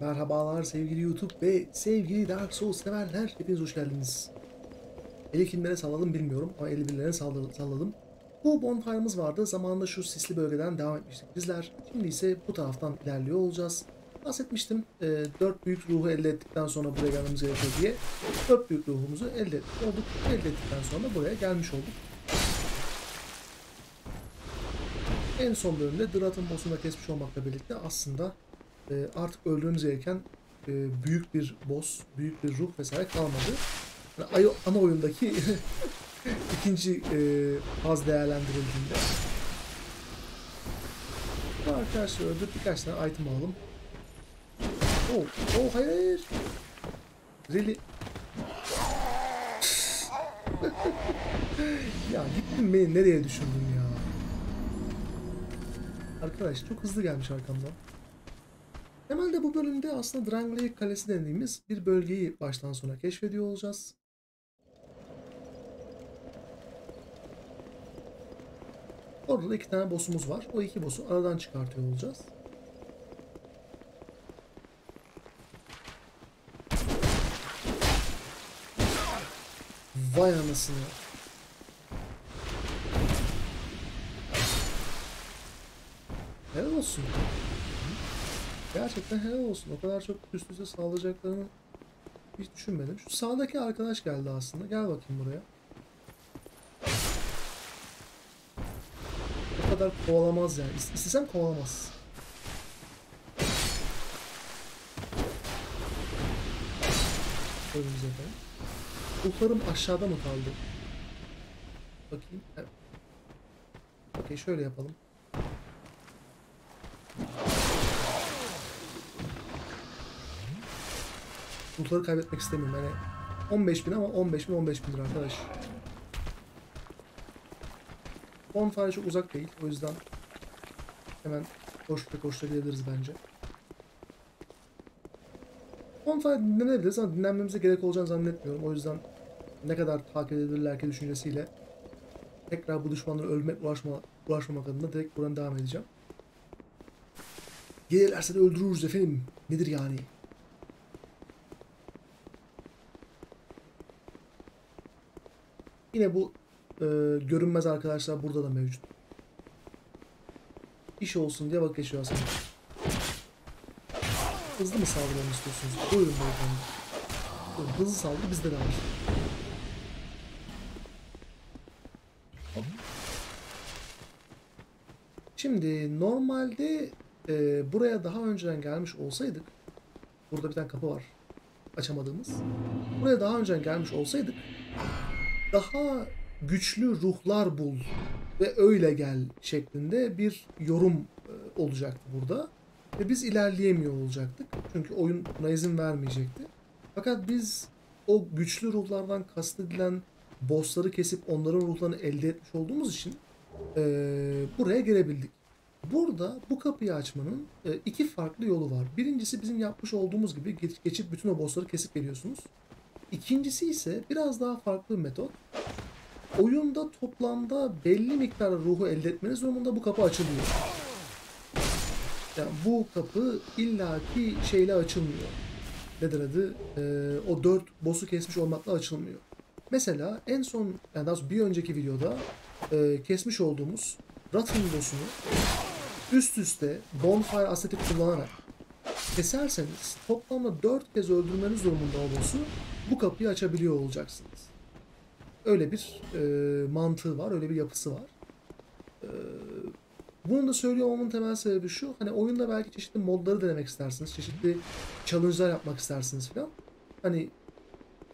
Merhabalar sevgili YouTube ve sevgili Dark Souls severler. Hepiniz hoş geldiniz. Eli kimlere salladım bilmiyorum ama eli birilerine salladım. salladım. Bu bonfire'ımız vardı. Zamanında şu sisli bölgeden devam etmiştik bizler. Şimdi ise bu taraftan ilerliyor olacağız. Bahsetmiştim. E, 4 büyük ruhu elde ettikten sonra buraya gelmemiz gerekiyor diye. 4 büyük ruhumuzu elde ettik olduk. Elde ettikten sonra buraya gelmiş olduk. En son bölümde Drat'ın boss'unu kesmiş olmakla birlikte aslında e, artık öldürmemiz gereken e, büyük bir boss, büyük bir ruh vesaire kalmadı. Yani ana oyundaki ikinci e, faz değerlendirildiğinde. Bu arkadaşlar öldür birkaç tane item alalım. Oh, oh hayır. Really? ya gittin beni nereye düşürdün ya? Arkadaş çok hızlı gelmiş arkamdan. Temelde bu bölümde aslında Drangleic Kalesi dediğimiz bir bölgeyi baştan sona keşfediyor olacağız. Orada da iki tane boss'umuz var. O iki boss'u aradan çıkartıyor olacağız. Vay anasını. Helal olsun. Gerçekten helal olsun. O kadar çok üst üste sağlayacaklarını hiç düşünmedim. Şu sağdaki arkadaş geldi aslında. Gel bakayım buraya. O kadar kovalamaz yani. İs- İstesem kovalamaz. Önümüze efendim. Ruhlarım aşağıda mı kaldı? Bakayım. Evet. Okey şöyle yapalım. Ruhları kaybetmek istemiyorum. Yani 15 bin ama 15 bin 15 bin lira arkadaş. Bonfire çok uzak değil. O yüzden hemen koştura koştura gidebiliriz bence. Bonfire dinlenebiliriz ama dinlenmemize gerek olacağını zannetmiyorum. O yüzden ne kadar takip edebilirler ki düşüncesiyle tekrar bu düşmanları ölmek uğraşma, uğraşmamak adına direkt buradan devam edeceğim. Gelirlerse de öldürürüz efendim. Nedir yani? Yine bu e, görünmez arkadaşlar burada da mevcut. İş olsun diye bak geçiyor aslında. Hızlı mı saldırmamı istiyorsunuz? Buyurun beyefendi. Buyurun, hızlı saldırı bizde de var. Şimdi normalde e, buraya daha önceden gelmiş olsaydık burada bir tane kapı var açamadığımız. Buraya daha önceden gelmiş olsaydık daha güçlü ruhlar bul ve öyle gel şeklinde bir yorum e, olacaktı burada. Ve biz ilerleyemiyor olacaktık. Çünkü oyun buna izin vermeyecekti. Fakat biz o güçlü ruhlardan kastedilen bossları kesip onların ruhlarını elde etmiş olduğumuz için e, buraya gelebildik. Burada bu kapıyı açmanın e, iki farklı yolu var. Birincisi bizim yapmış olduğumuz gibi geç- geçip bütün o bossları kesip geliyorsunuz. İkincisi ise biraz daha farklı bir metot. Oyunda toplamda belli miktarda ruhu elde etmeniz durumunda bu kapı açılıyor. Yani bu kapı illaki şeyle açılmıyor. Nedir adı? Ee, o dört boss'u kesmiş olmakla açılmıyor. Mesela en son, yani daha bir önceki videoda e, kesmiş olduğumuz Rotten boss'unu üst üste Bonfire aseti kullanarak keserseniz toplamda 4 kez öldürmeniz durumunda o boss'u bu kapıyı açabiliyor olacaksınız. Öyle bir e, mantığı var, öyle bir yapısı var. E, bunu da söylüyor olmamın temel sebebi şu. Hani oyunda belki çeşitli modları denemek istersiniz. Çeşitli challenge'lar yapmak istersiniz falan. Hani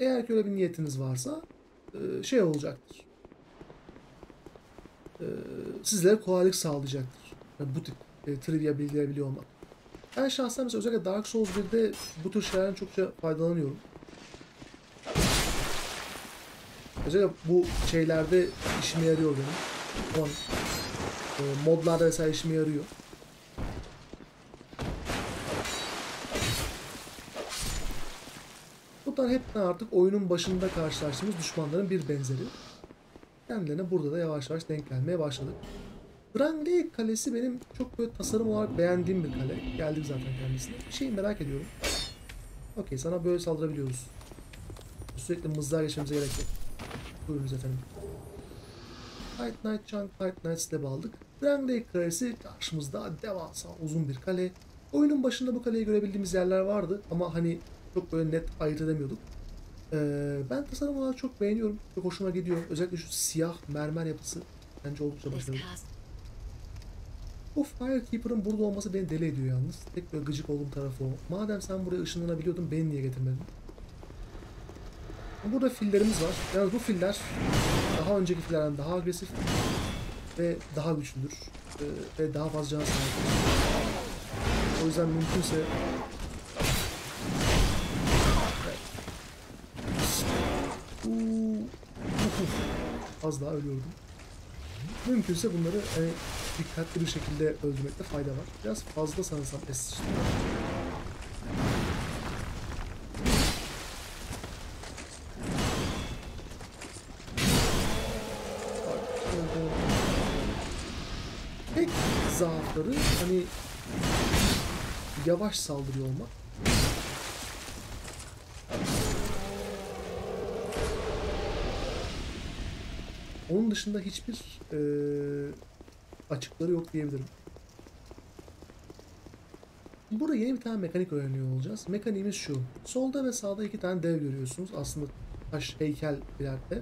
eğer ki öyle bir niyetiniz varsa e, şey olacaktır. E, sizlere kolaylık sağlayacaktır. Yani bu tip e, trivia bilgileri biliyor olmak. Ben şahsen mesela özellikle Dark Souls 1'de bu tür şeylerden çokça faydalanıyorum. Özellikle bu şeylerde işime yarıyor benim. Tamam. E, modlarda vesaire işime yarıyor. Bunlar hep artık oyunun başında karşılaştığımız düşmanların bir benzeri. Kendilerine burada da yavaş yavaş denk gelmeye başladık. Drangleic Kalesi benim çok böyle tasarım olarak beğendiğim bir kale. Geldik zaten kendisine. Bir şey merak ediyorum. Okey sana böyle saldırabiliyoruz. Sürekli mızrağa geçmemize gerek yok. Buyurunuz efendim. Fight Night Chunk, Fight Night Slab'ı aldık. Drangleic Kalesi karşımızda devasa uzun bir kale. Oyunun başında bu kaleyi görebildiğimiz yerler vardı ama hani çok böyle net ayırt edemiyorduk. Ee, ben tasarım olarak çok beğeniyorum. Çok hoşuma gidiyor. Özellikle şu siyah mermer yapısı bence oldukça başarılı. Bu Firekeeper'ın burada olması beni deli ediyor yalnız. Tek böyle gıcık olduğum tarafı o. Madem sen buraya ışınlanabiliyordun beni niye getirmedin? Burada fillerimiz var. Yalnız bu filler daha önceki fillerden daha agresif ve daha güçlüdür. Ee, ve daha fazla cana sahip. O yüzden mümkünse. Az daha ölüyordum. Mümkünse bunları hani dikkatli bir şekilde öldürmekte fayda var. Biraz fazla sanırsam es zaafları hani yavaş saldırıyor olmak. Onun dışında hiçbir eee, açıkları yok diyebilirim. Burada yeni bir tane mekanik öğreniyor olacağız. Mekaniğimiz şu. Solda ve sağda iki tane dev görüyorsunuz. Aslında taş heykel birer dev.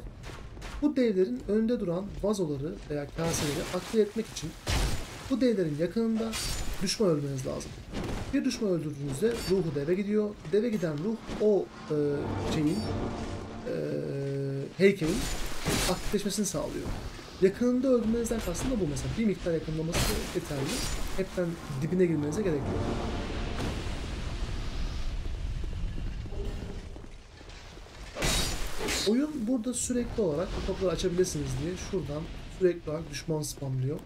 Bu devlerin önünde duran vazoları veya kaseleri aktive etmek için bu devlerin yakınında düşman öldürmeniz lazım. Bir düşman öldürdüğünüzde ruhu deve gidiyor. Deve giden ruh o e, şeyin e, heykelin aktifleşmesini sağlıyor. Yakınında öldürmenizden kastım da bu mesela. Bir miktar yakınlaması yeterli. Hepten dibine girmenize gerek yok. Oyun burada sürekli olarak bu kapıları açabilirsiniz diye şuradan sürekli olarak düşman spamlıyor.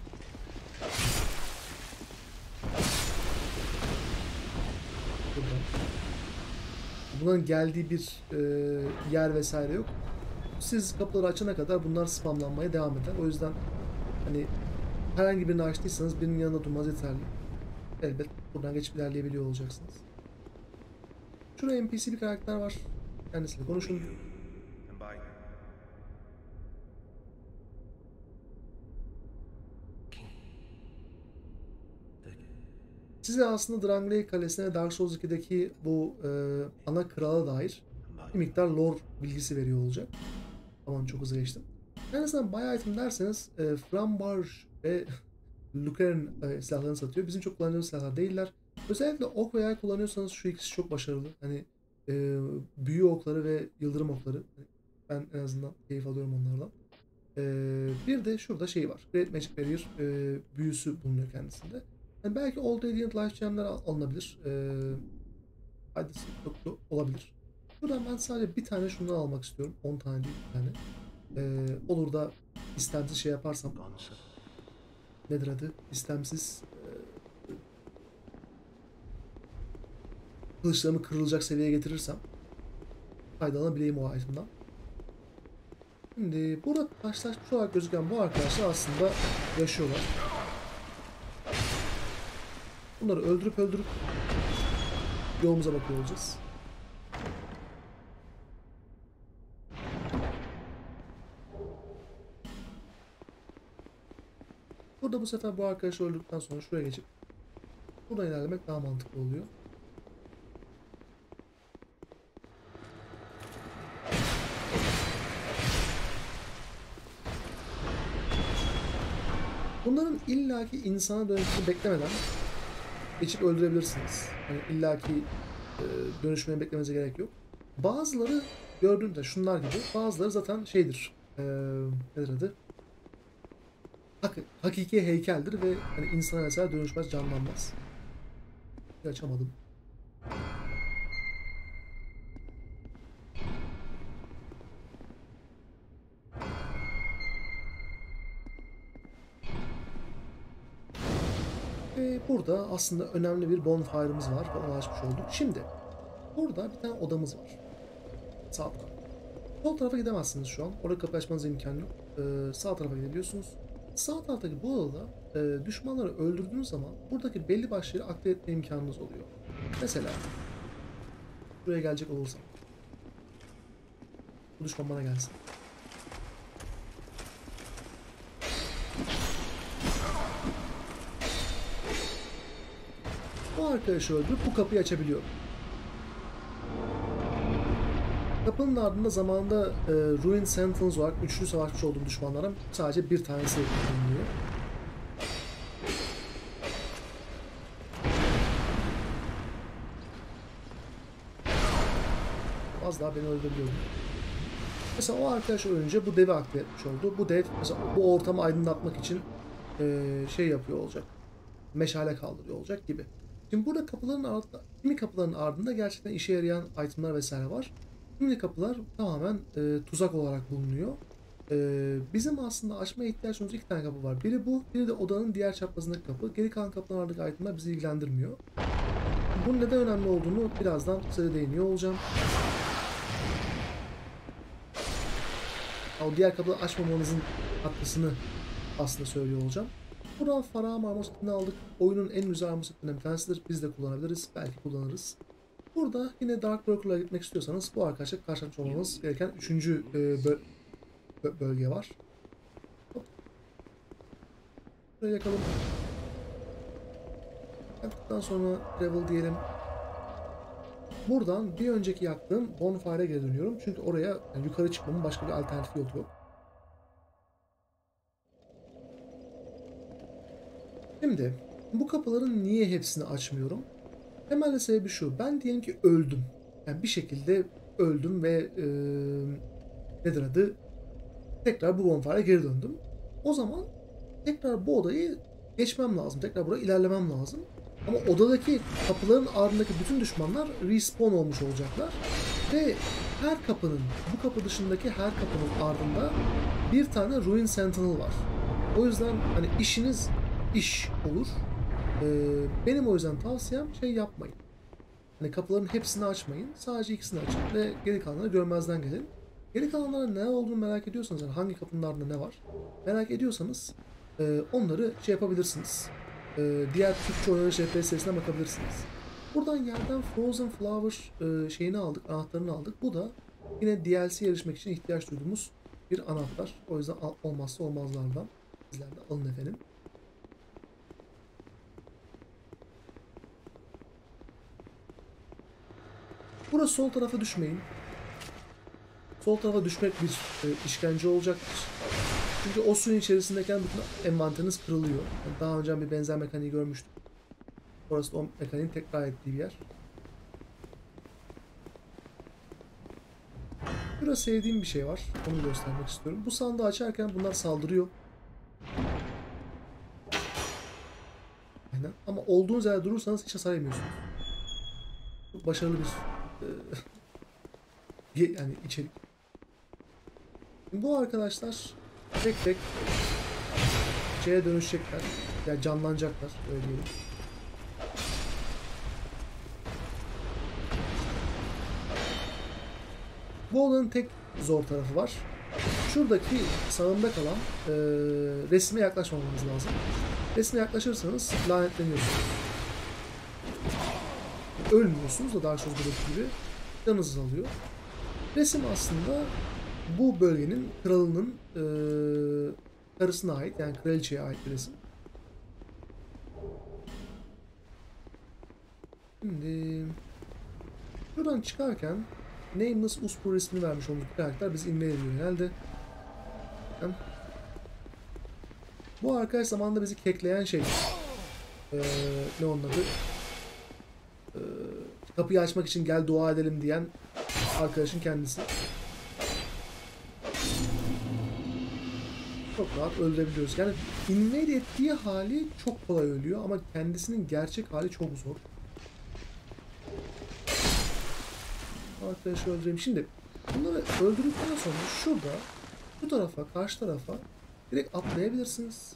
Bunların geldiği bir e, yer vesaire yok. Siz kapıları açana kadar bunlar spamlanmaya devam eder. O yüzden hani herhangi birini açtıysanız birinin yanında durmanız yeterli. Elbet buradan geçip ilerleyebiliyor olacaksınız. Şurada NPC bir karakter var. Kendisiyle konuşun. Size aslında Drangleic Kalesi'ne Dark Souls 2'deki bu e, ana krala dair bir miktar lore bilgisi veriyor olacak. Tamam çok hızlı geçtim. Kendisinden bayağı item derseniz e, Frambarge ve Lucerne e, silahlarını satıyor. Bizim çok kullandığımız silahlar değiller. Özellikle ok ve yay kullanıyorsanız şu ikisi çok başarılı. Hani e, büyü okları ve yıldırım okları. Ben en azından keyif alıyorum onlardan. E, bir de şurada şey var. Great Magic Barrier e, büyüsü bulunuyor kendisinde. Yani belki Old Radiant Life Gem'ler al- alınabilir. E, faydası olabilir. Buradan ben sadece bir tane şundan almak istiyorum. 10 tane değil bir tane. Ee, olur da istemsiz şey yaparsam nedir adı? İstemsiz e, kılıçlarımı kırılacak seviyeye getirirsem faydalanabileyim o item'dan. Şimdi burada karşılaşmış olarak gözüken bu arkadaşlar aslında yaşıyorlar. Bunları öldürüp öldürüp yolumuza bakıyor olacağız. Burada bu sefer bu arkadaşı öldürdükten sonra şuraya geçip buradan ilerlemek daha mantıklı oluyor. Bunların illaki insana dönüşünü beklemeden geçip öldürebilirsiniz. Hani illaki e, dönüşmeye beklemenize gerek yok. Bazıları gördüğümde şunlar gibi bazıları zaten şeydir. E, nedir adı? Hak- hakiki heykeldir ve hani insana mesela dönüşmez, canlanmaz. Açamadım. Burada aslında önemli bir bonfire'ımız var ve onu açmış olduk. Şimdi burada bir tane odamız var. Sağ tarafta. Sol tarafa gidemezsiniz şu an. Orada kapı açmanıza imkan yok. Ee, sağ tarafa gidebiliyorsunuz. Sağ taraftaki bu odada e, düşmanları öldürdüğünüz zaman buradaki belli başlı yeri aktive etme imkanınız oluyor. Mesela buraya gelecek olursam bu düşman bana gelsin. Bu arkadaşı öldürüp bu kapıyı açabiliyorum. Kapının ardında zamanında e, Ruin Sentinels olarak üçlü savaşmış olduğum düşmanlarım sadece bir tanesi bulunuyor. Az daha beni öldürüyordu. Mesela o arkadaş ölünce bu devi aktive etmiş oldu. Bu dev mesela bu ortamı aydınlatmak için e, şey yapıyor olacak. Meşale kaldırıyor olacak gibi. Şimdi burada kapıların ardında, kimi kapıların ardında gerçekten işe yarayan itemler vesaire var. Kimi kapılar tamamen e, tuzak olarak bulunuyor. E, bizim aslında açmaya ihtiyacımız iki tane kapı var. Biri bu, biri de odanın diğer çaprazındaki kapı. Geri kalan kapılardaki itemler bizi ilgilendirmiyor. Bunun neden önemli olduğunu birazdan size değiniyor olacağım. O diğer kapıları açmamanızın haklısını aslında söylüyor olacağım. Buradan Farah armor setini aldık. Oyunun en güzel setlerinden bir tanesidir. Biz de kullanabiliriz. Belki kullanırız. Burada yine Dark Broker'la gitmek istiyorsanız bu arkadaşla karşılaşmış olmanız gereken üçüncü e, böl bö bölge var. Hop. Buraya yakalım. Yaktıktan sonra travel diyelim. Buradan bir önceki yaktığım bonfire'a geri dönüyorum. Çünkü oraya yani yukarı çıkmamın başka bir alternatif yolu yok. Şimdi bu kapıların niye hepsini açmıyorum? Temelde sebebi şu. Ben diyelim ki öldüm. Yani bir şekilde öldüm ve e, nedir adı? Tekrar bu bonfire'a geri döndüm. O zaman tekrar bu odayı geçmem lazım. Tekrar buraya ilerlemem lazım. Ama odadaki kapıların ardındaki bütün düşmanlar respawn olmuş olacaklar. Ve her kapının, bu kapı dışındaki her kapının ardında bir tane Ruin Sentinel var. O yüzden hani işiniz iş olur. Ee, benim o yüzden tavsiyem şey yapmayın. Hani kapıların hepsini açmayın. Sadece ikisini açın ve geri kalanları görmezden gelin. Geri kalanların ne olduğunu merak ediyorsanız, yani hangi kapının ardında ne var merak ediyorsanız e, onları şey yapabilirsiniz. E, diğer Türkçe oynanış FPS serisine bakabilirsiniz. Buradan yerden Frozen Flower e, şeyini aldık, anahtarını aldık. Bu da yine DLC yarışmak için ihtiyaç duyduğumuz bir anahtar. O yüzden olmazsa olmazlardan. Sizler de alın efendim. Burası sol tarafa düşmeyin. Sol tarafa düşmek bir e, işkence olacaktır. Çünkü o suyun içerisindeyken bütün envanteriniz kırılıyor. Yani daha önce bir benzer mekaniği görmüştüm. Orası o mekaniğin tekrar ettiği bir yer. Burada sevdiğim bir şey var. Onu göstermek istiyorum. Bu sandığı açarken bunlar saldırıyor. Aynen. Ama olduğunuz yerde durursanız hiç hasar yemiyorsunuz. Çok başarılı bir e, yani içerik. Bu arkadaşlar tek tek şeye dönüşecekler. Yani canlanacaklar öyle diyelim. Bu olanın tek zor tarafı var. Şuradaki sağımda kalan e, resme yaklaşmamanız lazım. Resme yaklaşırsanız lanetleniyorsunuz. Ölmüyorsunuz da Dark Souls'daki gibi canınız alıyor. Resim aslında bu bölgenin kralının e, karısına ait yani kraliçeye ait bir resim. Şimdi buradan çıkarken Nameless Uspur resmini vermiş olduğumuz karakter bizi inme ediyor genelde. Bu arkadaş zamanında bizi kekleyen şey. Ee, ne onun adı? Ee, kapıyı açmak için gel dua edelim diyen arkadaşın kendisi. Çok rahat öldürebiliyoruz. Yani invade ettiği hali çok kolay ölüyor ama kendisinin gerçek hali çok zor. Arkadaşı öldüreyim. Şimdi bunları öldürdükten sonra şurada bu tarafa, karşı tarafa direkt atlayabilirsiniz.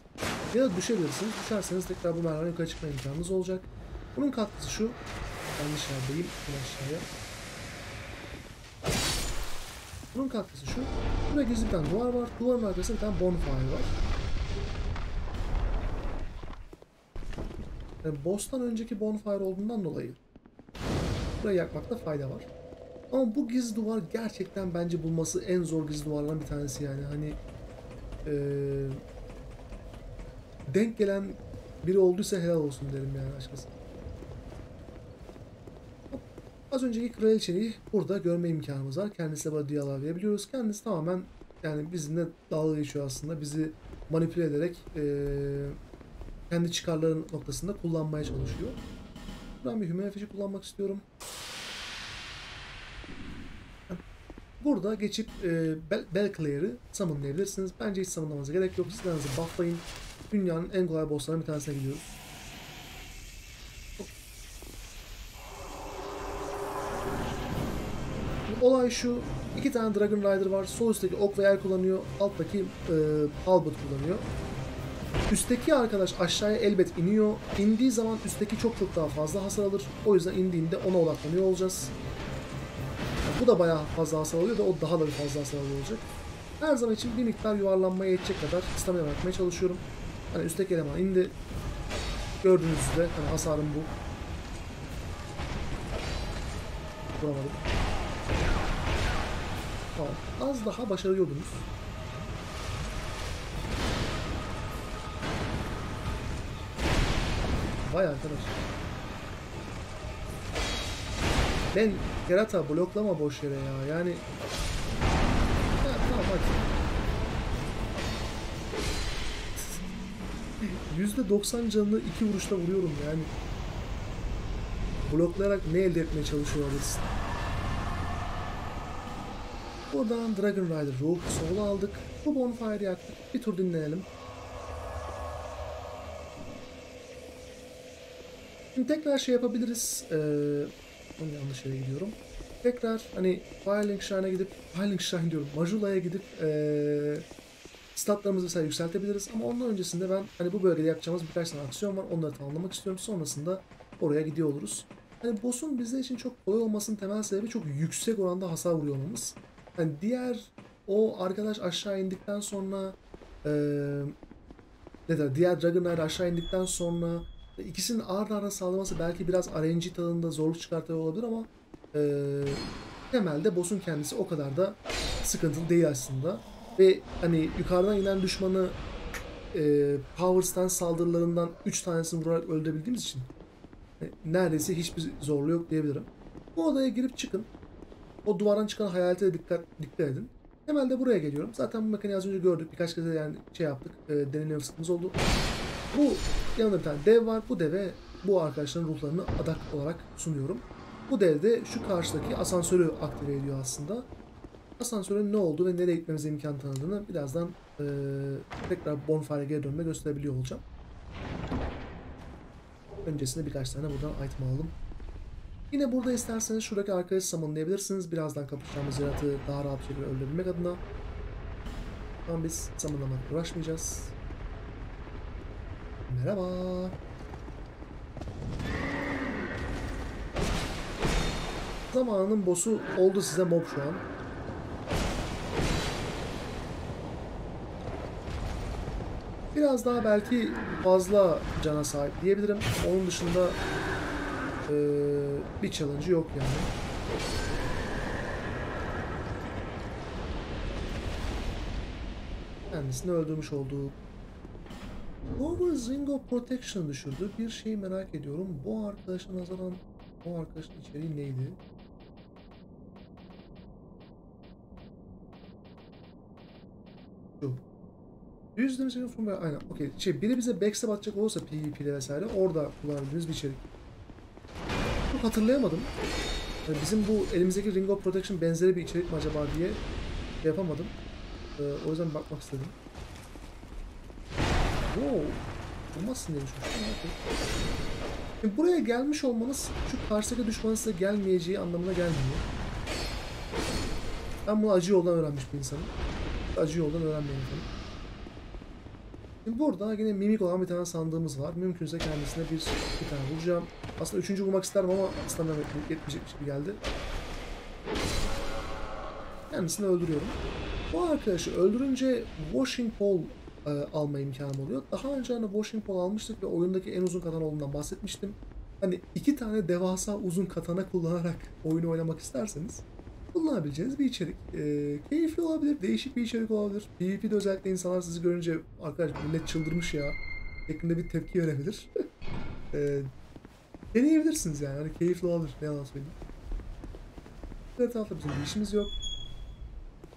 Ya da düşebilirsiniz. Düşerseniz tekrar bu merdiven yukarı çıkma imkanınız olacak. Bunun katkısı şu. Yanlış yerdeyim. In aşağıya. Bunun katkısı şu. Burada gizli bir tane duvar var. Duvarın arkasında bir tane bonfire var. Yani boss'tan önceki bonfire olduğundan dolayı burayı yakmakta fayda var. Ama bu gizli duvar gerçekten bence bulması en zor gizli duvarlardan bir tanesi yani. Hani eee, denk gelen biri olduysa helal olsun derim yani açıkçası. Az önceki kraliçeyi burada görme imkanımız var. Kendisiyle böyle diyalog verebiliyoruz. Kendisi tamamen yani bizimle dalga geçiyor aslında. Bizi manipüle ederek eee, kendi çıkarları noktasında kullanmaya çalışıyor. Ben bir Fish'i kullanmak istiyorum. Burada geçip e, Bel Belclair'ı summonlayabilirsiniz. Bence hiç summonlamanıza gerek yok. Silahınızı bufflayın. Dünyanın en kolay bosslarından bir tanesine gidiyoruz. Hop. Şimdi Olay şu. iki tane Dragon Rider var. Sol üstteki ok ve el kullanıyor. Alttaki e, Halberd kullanıyor. Üstteki arkadaş aşağıya elbet iniyor. İndiği zaman üstteki çok çok daha fazla hasar alır. O yüzden indiğinde ona odaklanıyor olacağız. Yani bu da bayağı fazla hasar alıyor da o daha da bir fazla hasar alıyor olacak. Her zaman için bir miktar yuvarlanmaya yetecek kadar stamina bırakmaya çalışıyorum. Hani üstteki eleman indi. Gördüğünüz üzere hani hasarım bu. Vuramadım. Tamam. Az daha başarıyordunuz. Vay arkadaş. Ben Gerata bloklama boş yere ya. Yani ya, tamam hadi. %90 canını iki vuruşta vuruyorum yani. Bloklayarak ne elde etmeye çalışıyor olabilirsin? Buradan Dragon Rider Ruh Soul'u aldık. Bu bonfire yaktık. Bir tur dinlenelim. Şimdi tekrar şey yapabiliriz. Ee, yanlış yere gidiyorum. Tekrar hani Firelink Shrine'a gidip, Firelink Shrine diyorum, Majula'ya gidip ee, statlarımızı mesela yükseltebiliriz. Ama ondan öncesinde ben hani bu bölgede yapacağımız birkaç tane aksiyon var. Onları tamamlamak istiyorum. Sonrasında oraya gidiyor oluruz. Hani boss'un bizler için çok kolay olmasının temel sebebi çok yüksek oranda hasar vuruyor olmamız. Hani diğer o arkadaş aşağı indikten sonra ee, ne der, diğer Dragon Knight aşağı indikten sonra ikisinin ard arda sağlaması belki biraz RNG tadında zorluk çıkartıyor olabilir ama e, temelde boss'un kendisi o kadar da sıkıntılı değil aslında. Ve hani yukarıdan inen düşmanı e, power stance saldırılarından 3 tanesini vurarak öldürebildiğimiz için e, neredeyse hiçbir zorluğu yok diyebilirim. Bu odaya girip çıkın. O duvardan çıkan hayalete de dikkat, dikkat edin. Temelde buraya geliyorum. Zaten bu mekaniği az önce gördük. Birkaç kez de yani şey yaptık. E, deneyimleme fırsatımız oldu. Bu yanında bir tane dev var. Bu deve bu arkadaşların ruhlarını adak olarak sunuyorum. Bu dev de şu karşıdaki asansörü aktive ediyor aslında. Asansörün ne olduğu ve nereye gitmemize imkan tanıdığını birazdan e, tekrar Bonfire'a geri dönme gösterebiliyor olacağım. Öncesinde birkaç tane buradan item alalım. Yine burada isterseniz şuradaki arkadaşı summonlayabilirsiniz. Birazdan kapışacağımız yaratığı daha rahat bir şekilde öldürebilmek adına. Ama biz summonlamakla uğraşmayacağız. Merhaba. Zamanın boss'u oldu size mob şu an. Biraz daha belki fazla cana sahip diyebilirim. Onun dışında eee, bir challenge yok yani. Kendisini öldürmüş olduk. Over Zingo Protection düşürdü. Bir şeyi merak ediyorum. Bu arkadaşa nazaran o arkadaşın içeriği neydi? Şu. Yüzde mi from aynen okey. Şey biri bize backstab atacak olursa PvP'de vesaire orada kullanabildiğimiz bir içerik. Hatırlayamadım. Yani bizim bu elimizdeki Ring of Protection benzeri bir içerik mi acaba diye yapamadım. Ee, o yüzden bakmak istedim. Wow. Olmazsın diye düşünmüştüm. Şimdi buraya gelmiş olmanız şu karşıdaki düşmanın size gelmeyeceği anlamına gelmiyor. Ben bunu acı yoldan öğrenmiş bir insanım. Acı yoldan öğrenmeyen insanım. Şimdi burada yine mimik olan bir tane sandığımız var. Mümkünse kendisine bir, bir tane vuracağım. Aslında üçüncü vurmak isterim ama stamina yetmeyecekmiş gibi geldi. Kendisini öldürüyorum. Bu arkadaşı öldürünce Washing Pole e, alma imkanım oluyor. Daha önce hani Washing Pole almıştık ve oyundaki en uzun katana olduğundan bahsetmiştim. Hani iki tane devasa uzun katana kullanarak oyunu oynamak isterseniz kullanabileceğiniz bir içerik. E, keyifli olabilir, değişik bir içerik olabilir. PvP'de özellikle insanlar sizi görünce arkadaş millet çıldırmış ya şeklinde bir tepki verebilir. e, deneyebilirsiniz yani. Hani keyifli olabilir. Ne yalan söyleyeyim. Diğer tarafta bizim bir işimiz yok.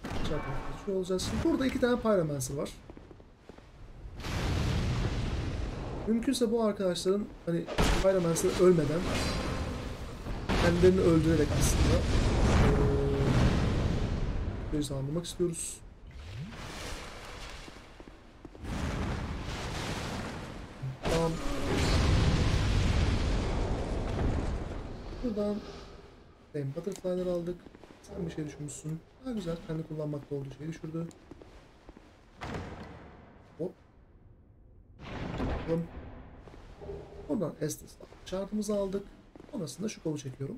Çarpı şu olacağız. Şimdi burada iki tane Pyromancer var. Mümkünse bu arkadaşların hani Pyromancer ölmeden kendilerini öldürerek aslında eee sağlamak istiyoruz. Tamam. Buradan Flame Butterfly'lar aldık. Sen bir şey düşürmüşsün. Daha güzel. Kendi kullanmakta olduğu şeyi düşürdü. Hop. Bakalım. Oradan Estes şartımızı aldık. Sonrasında şu kolu çekiyorum.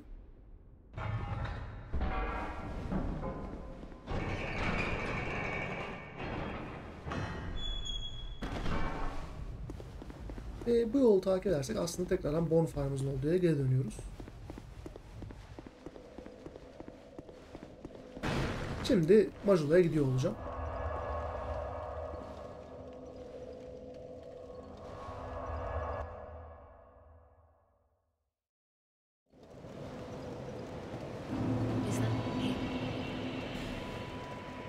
Ve bu yolu takip edersek aslında tekrardan bonfire'ımızın olduğu yere geri dönüyoruz. Şimdi Majula'ya gidiyor olacağım.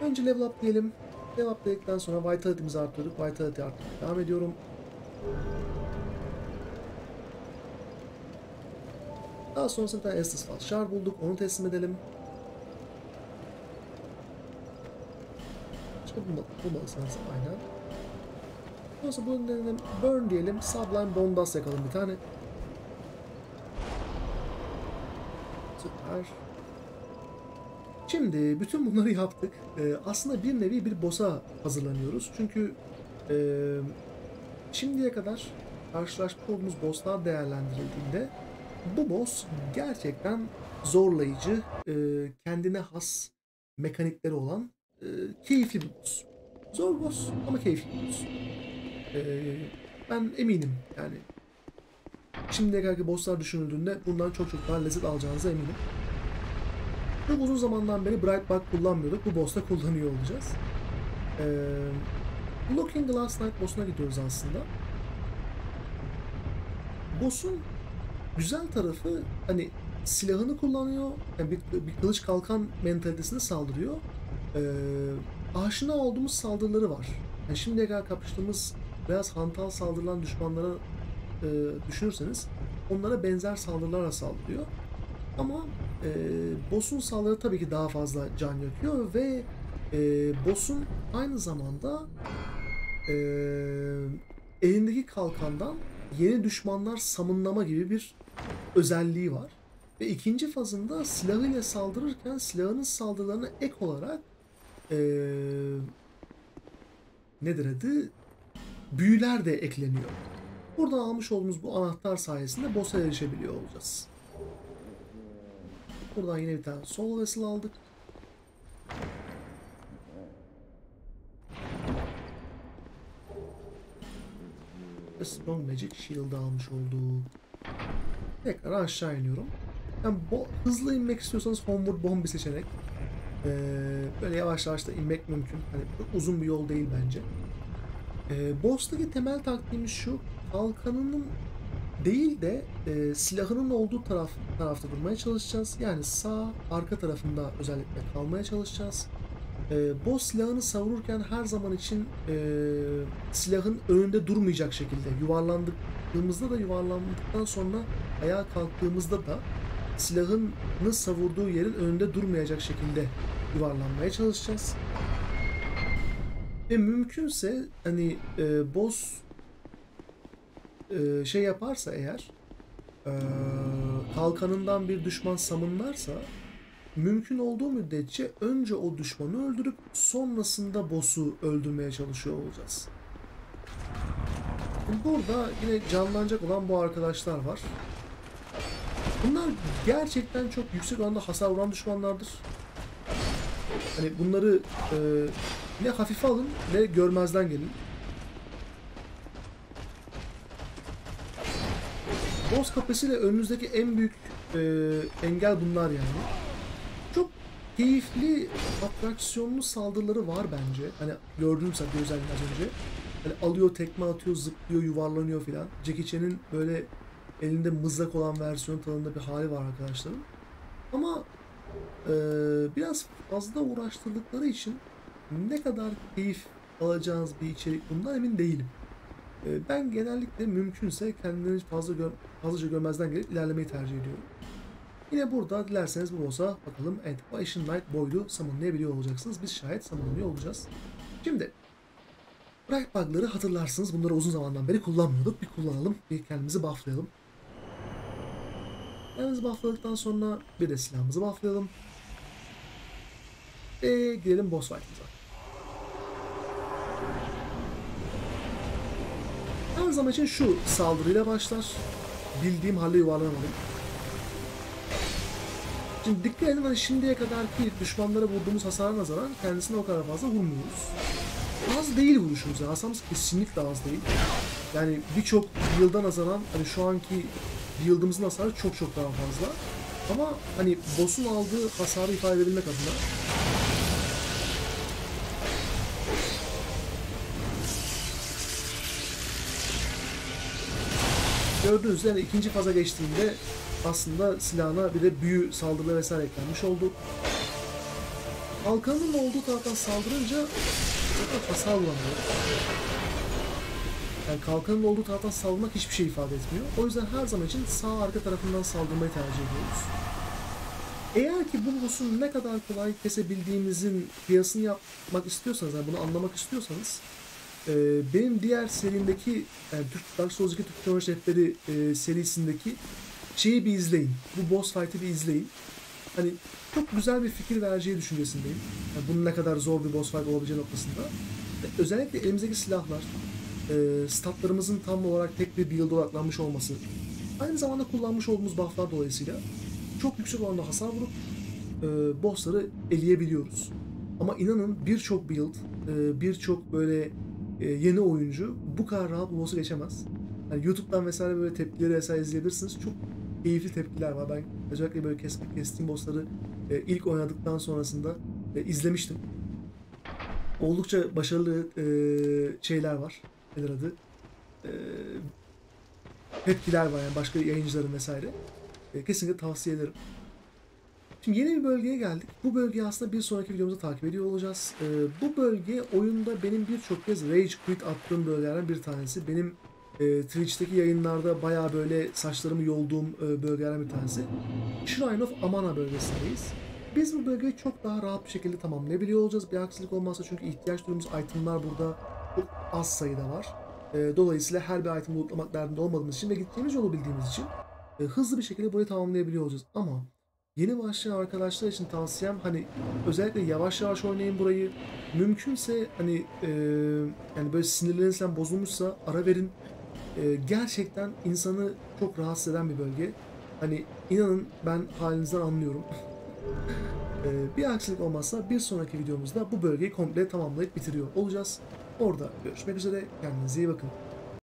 Önce level up diyelim. Level up dedikten sonra vitality'mizi arttırdık. Vitality arttırdık. Devam ediyorum. Daha sonrasında bir tane bulduk. Onu teslim edelim. Başka bulma, bulmalısınız aynen. Sonrasında bunun denelim. Burn diyelim. Sublime Bone Dust yakalım bir tane. Süper. Şimdi bütün bunları yaptık. Ee, aslında bir nevi bir boss'a hazırlanıyoruz. Çünkü e, şimdiye kadar karşılaşmış olduğumuz bosslar değerlendirildiğinde bu boss gerçekten zorlayıcı, e, kendine has mekanikleri olan e, keyifli bir boss. Zor boss ama keyifli bir boss. E, ben eminim yani şimdiye kadarki bosslar düşünüldüğünde bundan çok çok daha lezzet alacağınıza eminim. Çok uzun zamandan beri Bright Bug kullanmıyorduk. Bu boss'ta kullanıyor olacağız. Ee, Looking Glass Knight boss'una gidiyoruz aslında. Boss'un güzel tarafı hani silahını kullanıyor. Yani bir, bir kılıç kalkan mentalitesine saldırıyor. Ee, aşina olduğumuz saldırıları var. Yani şimdiye kadar kapıştığımız biraz hantal saldırılan düşmanlara e, düşünürseniz onlara benzer saldırılarla saldırıyor. Ama e, boss'un saldırı tabii ki daha fazla can yakıyor ve e, boss'un aynı zamanda e, elindeki kalkandan yeni düşmanlar samınlama gibi bir özelliği var. Ve ikinci fazında silahıyla saldırırken silahının saldırılarına ek olarak e, nedir adı? Büyüler de ekleniyor. Buradan almış olduğumuz bu anahtar sayesinde boss'a erişebiliyor olacağız. Buradan yine bir tane sol vessel aldık. Strong Magic Shield'ı almış olduk. Tekrar aşağı iniyorum. Yani bo- hızlı inmek istiyorsanız Homeward Bomb bir seçenek. Ee, böyle yavaş yavaş da inmek mümkün. Hani uzun bir yol değil bence. Ee, Boss'taki temel taktiğimiz şu. Kalkanının değil de e, silahının olduğu taraf tarafta durmaya çalışacağız. Yani sağ arka tarafında özellikle kalmaya çalışacağız. E, boss silahını savururken her zaman için e, silahın önünde durmayacak şekilde yuvarlandığımızda da yuvarlandıktan sonra ayağa kalktığımızda da silahını savurduğu yerin önünde durmayacak şekilde yuvarlanmaya çalışacağız. Ve mümkünse hani e, boss e, şey yaparsa eğer e, kalkanından bir düşman samınlarsa mümkün olduğu müddetçe önce o düşmanı öldürüp sonrasında boss'u öldürmeye çalışıyor olacağız. Burada yine canlanacak olan bu arkadaşlar var. Bunlar gerçekten çok yüksek oranda hasar vuran düşmanlardır. Hani bunları e, ne hafife alın ne görmezden gelin. Boss kapasıyla önünüzdeki en büyük e, engel bunlar yani. Çok keyifli atraksiyonlu saldırıları var bence. Hani gördüğüm sadece özellikle az önce. Hani alıyor, tekme atıyor, zıplıyor, yuvarlanıyor filan. Jackie Chan'in böyle elinde mızrak olan versiyon tadında bir hali var arkadaşlarım. Ama e, biraz fazla uğraştırdıkları için ne kadar keyif alacağınız bir içerik bundan emin değilim. E, ben genellikle mümkünse kendini fazla gör, fazlaca görmezden gelip ilerlemeyi tercih ediyorum. Yine burada dilerseniz bu olsa bakalım Ashen Knight boylu summonlayabiliyor olacaksınız. Biz şayet summonlanıyor olacağız. Şimdi Bright Bug'ları hatırlarsınız. Bunları uzun zamandan beri kullanmıyorduk. Bir kullanalım. Bir kendimizi bufflayalım. Kendimizi buffladıktan sonra bir de silahımızı bufflayalım. Ve girelim boss fight'ımıza. Her zaman için şu saldırıyla başlar. Bildiğim halde yuvarlanamadım. Şimdi dikkat edin hani şimdiye kadarki düşmanlara vurduğumuz hasara nazaran kendisine o kadar fazla vurmuyoruz. Az değil vuruşumuz yani hasarımız kesinlikle az değil. Yani birçok yıldan nazaran hani şu anki yıldımızın hasarı çok çok daha fazla. Ama hani boss'un aldığı hasarı ifade edebilmek adına Gördüğünüz üzere yani ikinci faza geçtiğinde aslında silahına bir de büyü saldırıları vesaire eklenmiş oldu. Kalkanın olduğu taraftan saldırınca hasar vuramıyor. Yani kalkanın olduğu taraftan saldırmak hiçbir şey ifade etmiyor. O yüzden her zaman için sağ arka tarafından saldırmayı tercih ediyoruz. Eğer ki bu boss'un ne kadar kolay kesebildiğimizin kıyasını yapmak istiyorsanız, yani bunu anlamak istiyorsanız e, benim diğer serimdeki yani Türk Dark Souls 2 Türk Teknoloji Rehberi e, serisindeki şeyi bir izleyin. Bu boss fight'i bir izleyin. Hani çok güzel bir fikir vereceği düşüncesindeyim. Yani bunun ne kadar zor bir boss fight olabileceği noktasında. Özellikle elimizdeki silahlar, e, statlarımızın tam olarak tek bir build'a odaklanmış olması, aynı zamanda kullanmış olduğumuz bufflar dolayısıyla çok yüksek oranda hasar vurup e, bossları eleyebiliyoruz. Ama inanın birçok build, e, birçok böyle e, yeni oyuncu bu kadar rahat boss'u geçemez. Yani YouTube'dan vesaire böyle tepkileri vesaire izleyebilirsiniz. Çok keyifli tepkiler var. Ben özellikle böyle kes, kestiğim bossları e, ilk oynadıktan sonrasında e, izlemiştim. Oldukça başarılı e, şeyler var. Nedir adı? E, tepkiler var yani başka yayıncıların vesaire. E, kesinlikle tavsiye ederim. Şimdi yeni bir bölgeye geldik. Bu bölgeyi aslında bir sonraki videomuzda takip ediyor olacağız. E, bu bölge oyunda benim birçok kez Rage Quit attığım bölgelerden bir tanesi. Benim e, Twitch'teki yayınlarda bayağı böyle saçlarımı yolduğum e, bölgelerden bir tanesi. Shrine of Amana bölgesindeyiz. Biz bu bölgeyi çok daha rahat bir şekilde tamamlayabiliyor olacağız. Bir aksilik olmazsa çünkü ihtiyaç duyduğumuz itemlar burada çok az sayıda var. E, dolayısıyla her bir item'i lootlamak derdinde olmadığımız için ve gittiğimiz yolu bildiğimiz için e, hızlı bir şekilde burayı tamamlayabiliyor olacağız. Ama yeni başlayan arkadaşlar için tavsiyem hani özellikle yavaş yavaş oynayın burayı. Mümkünse hani e, yani böyle sinirleriniz falan bozulmuşsa ara verin. E, gerçekten insanı çok rahatsız eden bir bölge. Hani inanın ben halinizden anlıyorum. e, bir aksilik olmazsa bir sonraki videomuzda bu bölgeyi komple tamamlayıp bitiriyor olacağız. Orada görüşmek üzere. Kendinize iyi bakın.